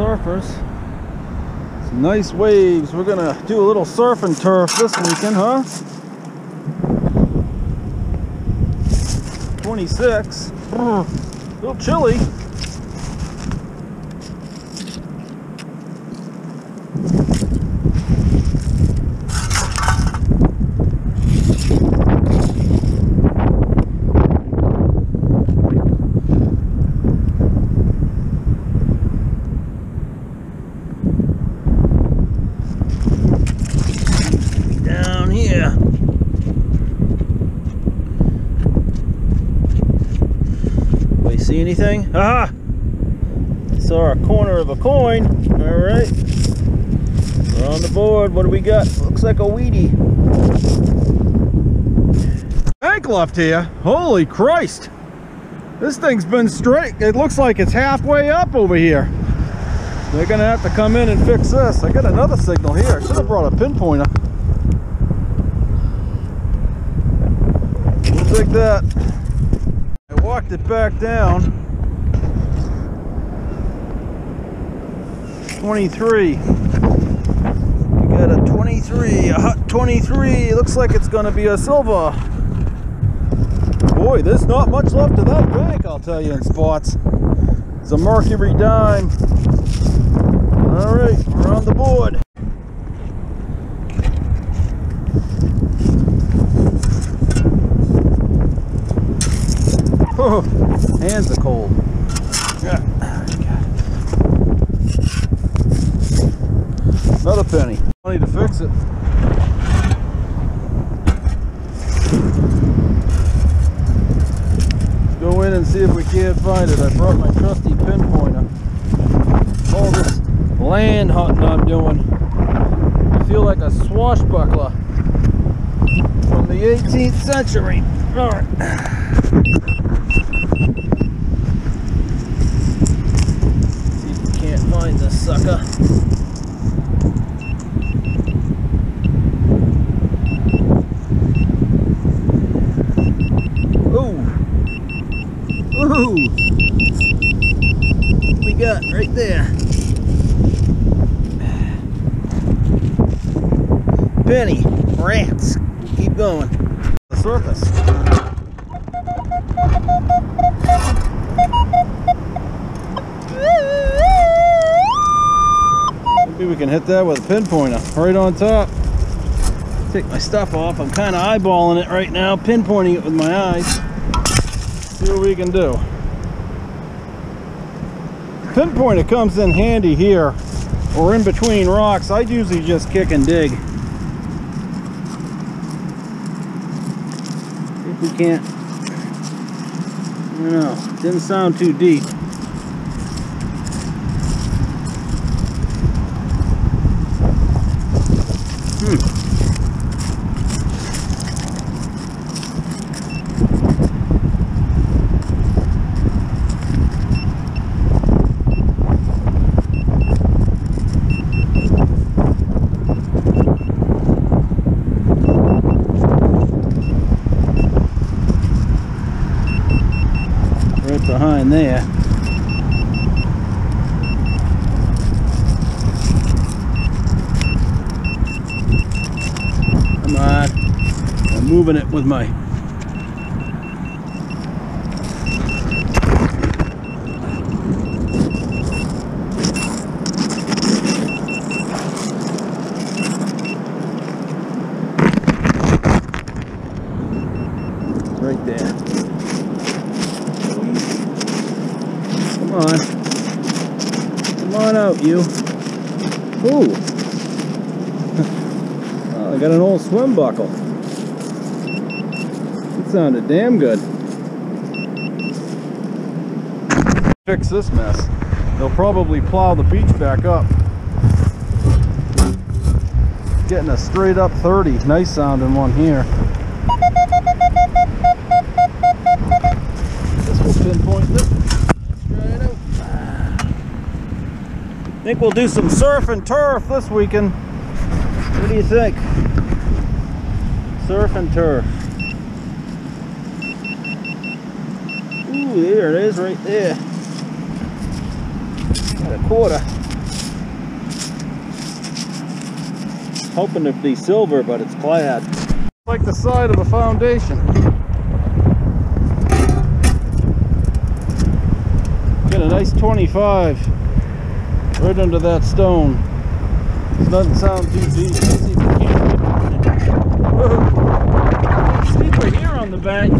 surfers. Some nice waves. We're gonna do a little surf and turf this weekend, huh? 26. A little chilly. Down here. We see anything? Aha! Saw a corner of a coin. All right. We're on the board. What do we got? Looks like a wheatie. Bank left here. Holy Christ! This thing's been straight. It looks like it's halfway up over here. They're gonna have to come in and fix this. I got another signal here. I should have brought a pinpointer. We'll take that. Walked it back down. 23. We got a 23, a hot 23. It looks like it's gonna be a silver. Boy, there's not much left of that bank, I'll tell you in spots. It's a Mercury dime. All right, we're on the board. Oh, hands are cold. Yeah. Another penny. Money to fix it. Go in and see if we can't find it. I brought my trusty pinpointer. All this land hunting I'm doing. I feel like a swashbuckler from the 18th century. All right. See if we can't find this sucker. Ooh. Ooh. What we got right there? Penny. Rats. Keep going. The surface. Maybe we can hit that with a pinpointer right on top. Take my stuff off. I'm kind of eyeballing it right now, pinpointing it with my eyes. See what we can do. Pinpointer comes in handy here or in between rocks. I'd usually just kick and dig. If we can't. I know. Didn't sound too deep. Right behind there. Come on. I'm moving it with my right there. Come on. Come on out, you. Ooh. oh, I got an old swim buckle. It sounded damn good. Fix this mess. They'll probably plow the beach back up. Getting a straight up 30. Nice sounding one here. I think we'll do some surf and turf this weekend. What do you think? Surf and turf. Ooh, there it is right there. Got a quarter. Hoping to be silver, but it's clad. Like the side of a foundation. Got a nice 25 right under that stone. It doesn't sound too deep. Let's see if we can get steeper here on the bank.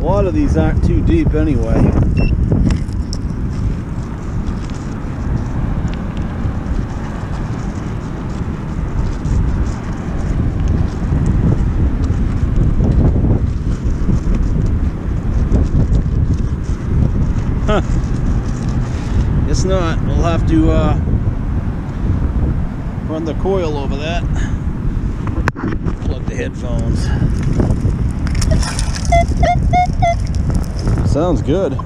A lot of these aren't too deep anyway. Huh. Guess not. We'll have to uh, run the coil over that. Plug the headphones. Sounds good.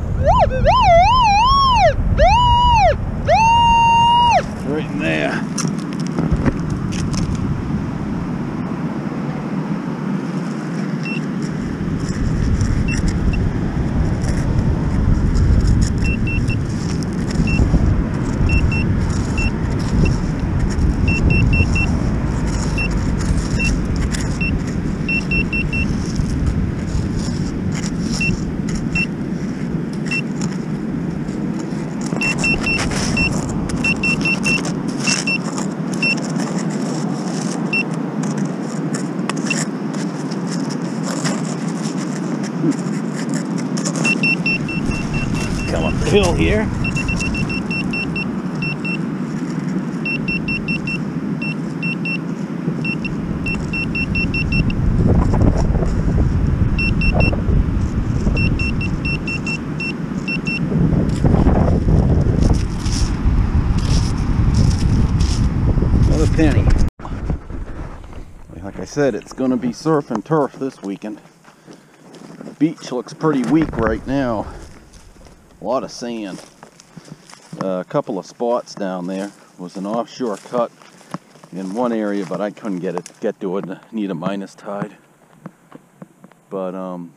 Right in there. Hill here. Another penny. Like I said, it's going to be surf and turf this weekend. The beach looks pretty weak right now. A lot of sand. Uh, a couple of spots down there was an offshore cut in one area, but I couldn't get it get to it. Need a minus tide. But um,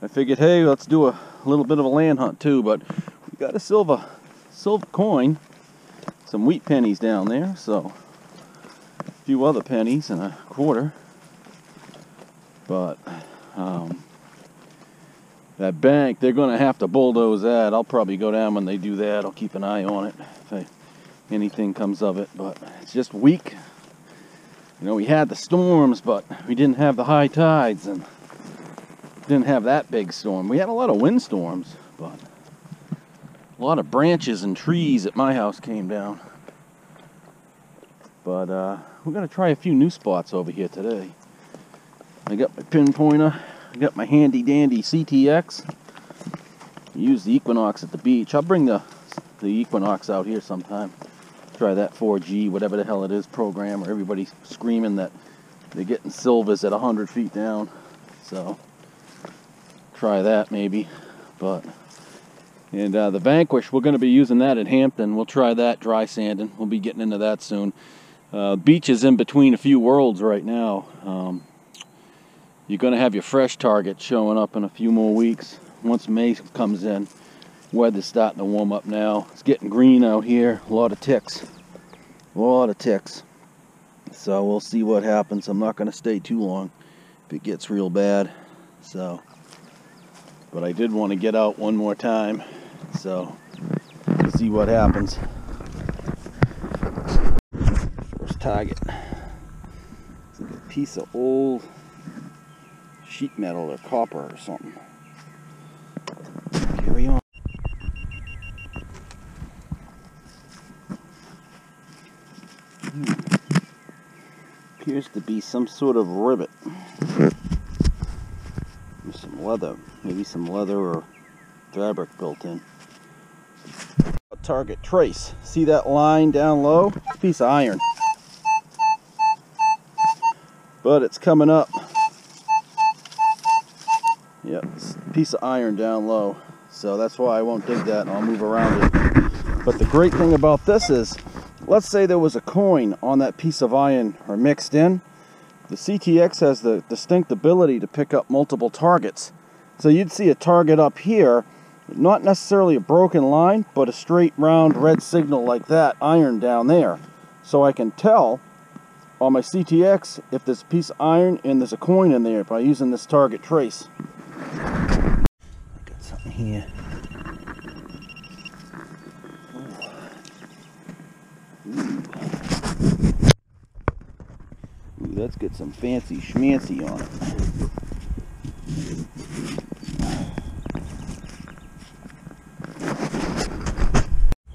I figured, hey, let's do a little bit of a land hunt too. But we got a silver silver coin, some wheat pennies down there, so a few other pennies and a quarter. But um, that bank, they're going to have to bulldoze that. I'll probably go down when they do that. I'll keep an eye on it if I, anything comes of it. But it's just weak. You know, we had the storms, but we didn't have the high tides and didn't have that big storm. We had a lot of wind storms, but a lot of branches and trees at my house came down. But uh, we're going to try a few new spots over here today. I got my pinpointer. I got my handy dandy CTX. Use the Equinox at the beach. I'll bring the the Equinox out here sometime. Try that 4G, whatever the hell it is, program, or everybody's screaming that they're getting silvers at 100 feet down. So, try that maybe. But, and uh, the Vanquish, we're going to be using that at Hampton. We'll try that dry sanding. We'll be getting into that soon. Uh, beach is in between a few worlds right now. Um, you're going to have your fresh target showing up in a few more weeks once May comes in. Weather's starting to warm up now. It's getting green out here. A lot of ticks. A lot of ticks. So we'll see what happens. I'm not going to stay too long if it gets real bad. So, but I did want to get out one more time. So, see what happens. First target. It's a piece of old sheet metal or copper or something. Carry on. Hmm. Appears to be some sort of rivet. Some leather, maybe some leather or fabric built in. A target trace. See that line down low? Piece of iron. But it's coming up. Piece of iron down low. So that's why I won't dig that and I'll move around it. But the great thing about this is, let's say there was a coin on that piece of iron or mixed in. The CTX has the distinct ability to pick up multiple targets. So you'd see a target up here not necessarily a broken line, but a straight round red signal like that iron down there. So I can tell on my CTX if there's a piece of iron and there's a coin in there by using this target trace. Here. Ooh. Ooh, let's get some fancy schmancy on it.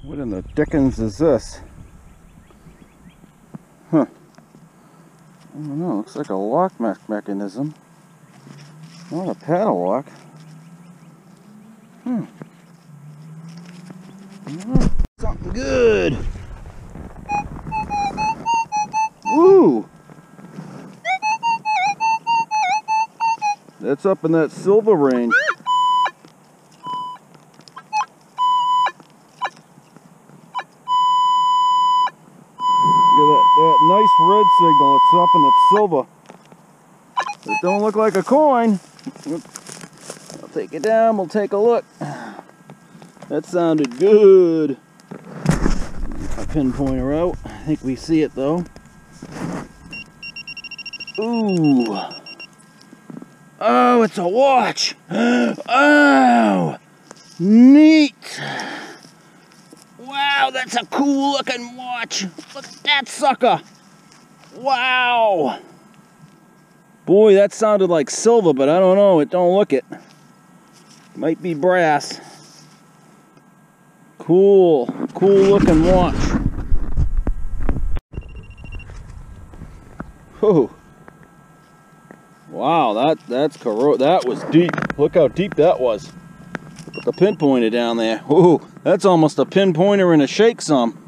What in the dickens is this? Huh. I don't know, looks like a lock mechanism. Not a paddle lock. Something good. Ooh. That's up in that silver range. That, that nice red signal. It's up in the silver. It don't look like a coin. Take it down. We'll take a look. That sounded good. My pinpointer out. I think we see it though. Ooh. Oh, it's a watch. Oh, neat. Wow, that's a cool looking watch. Look at that sucker. Wow. Boy, that sounded like silver, but I don't know. It don't look it. Might be brass. Cool, cool looking watch. Whoa. Wow, that that's corro that was deep. Look how deep that was. Put the pinpointer down there. Ooh, that's almost a pinpointer and a shake some.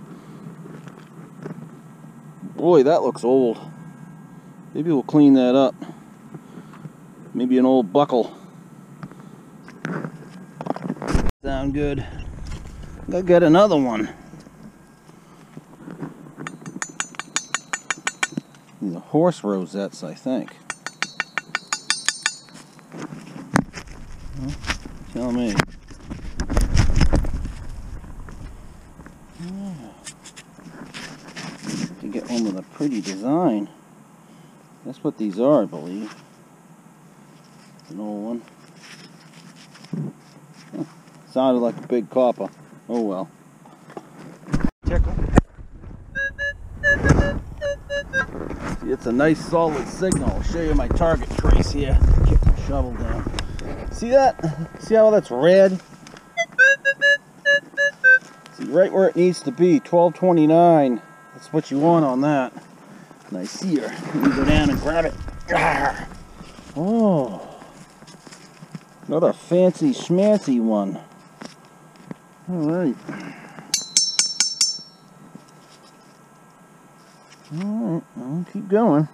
Boy, that looks old. Maybe we'll clean that up. Maybe an old buckle. Sound good. I got another one. These are horse rosettes, I think. Well, tell me. Yeah. To get one with a pretty design. That's what these are, I believe. An old one. Huh. Sounded like a big copper. Oh well. See, it's a nice solid signal. I'll show you my target trace here. Kick my shovel down. See that? See how that's red? See, right where it needs to be, 1229. That's what you want on that. And I see her. Let me go down and grab it. Oh. Another fancy schmancy one. Alright. Alright, I'll keep going.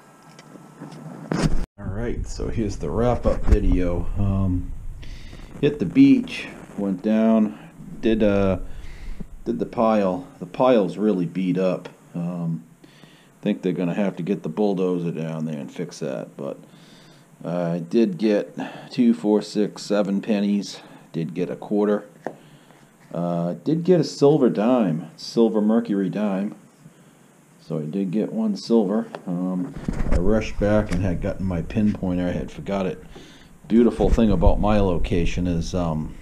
Alright, so here's the wrap-up video. Um, hit the beach, went down, did uh, did the pile. The pile's really beat up. Um, think they're going to have to get the bulldozer down there and fix that, but uh, I did get two, four, six, seven pennies. Did get a quarter. Uh, did get a silver dime, silver mercury dime. So I did get one silver. Um, I rushed back and had gotten my pinpointer. I had forgot it. Beautiful thing about my location is um,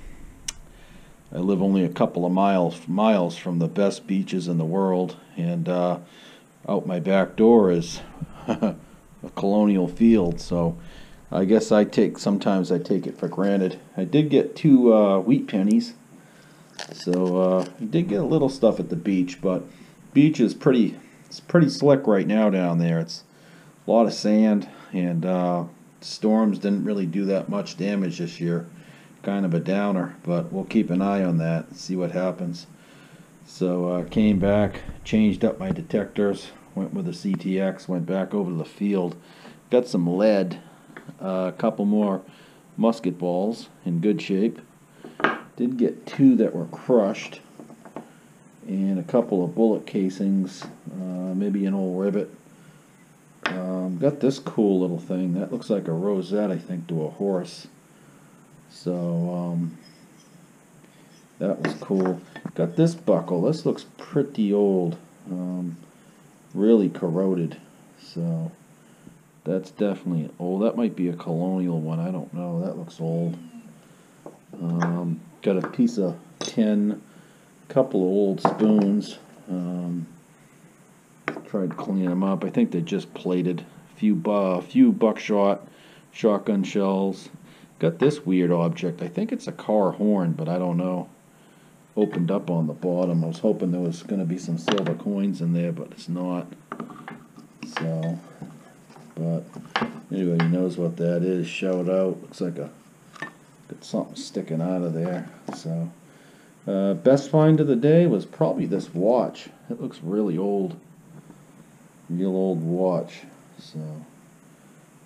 I live only a couple of miles miles from the best beaches in the world, and uh, out my back door is a colonial field. So I guess I take sometimes I take it for granted. I did get two uh, wheat pennies, so uh, did get a little stuff at the beach, but beach is pretty it's pretty slick right now down there. It's a lot of sand, and uh, storms didn't really do that much damage this year. Kind of a downer, but we'll keep an eye on that and see what happens. So uh, came back, changed up my detectors, went with the CTX, went back over to the field, got some lead a couple more musket balls in good shape. Did get two that were crushed and a couple of bullet casings, uh, maybe an old rivet. Um, got this cool little thing. That looks like a rosette, I think, to a horse. So, um, that was cool. Got this buckle. This looks pretty old. Um, really corroded. So that's definitely old. That might be a colonial one. I don't know. That looks old. Um, got a piece of tin, couple of old spoons. Um, tried to clean them up. I think they just plated. A few, uh, few buckshot, shotgun shells. Got this weird object. I think it's a car horn, but I don't know. Opened up on the bottom. I was hoping there was going to be some silver coins in there, but it's not. So, but anybody knows what that is, shout out. Looks like a got something sticking out of there. So, uh, best find of the day was probably this watch. It looks really old, real old watch. So,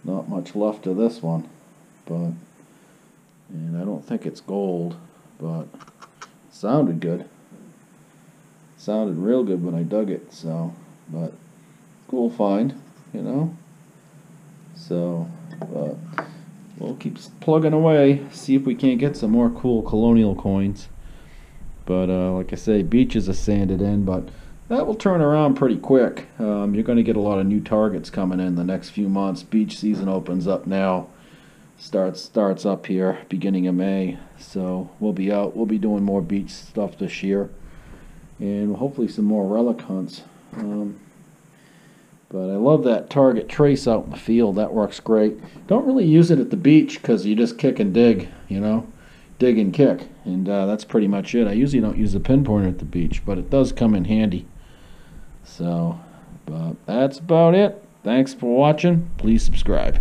not much left of this one, but and I don't think it's gold, but sounded good. Sounded real good when I dug it. So, but cool find, you know. So, but we'll keep plugging away, see if we can't get some more cool colonial coins. But uh, like I say, beach is a sanded in, but that will turn around pretty quick. Um, you're going to get a lot of new targets coming in the next few months. Beach season opens up now. Starts starts up here beginning of May. So we'll be out. We'll be doing more beach stuff this year, and hopefully some more relic hunts. Um, but I love that target trace out in the field. That works great. Don't really use it at the beach because you just kick and dig, you know, dig and kick. And uh, that's pretty much it. I usually don't use a pinpointer at the beach, but it does come in handy. So, but that's about it. Thanks for watching. Please subscribe.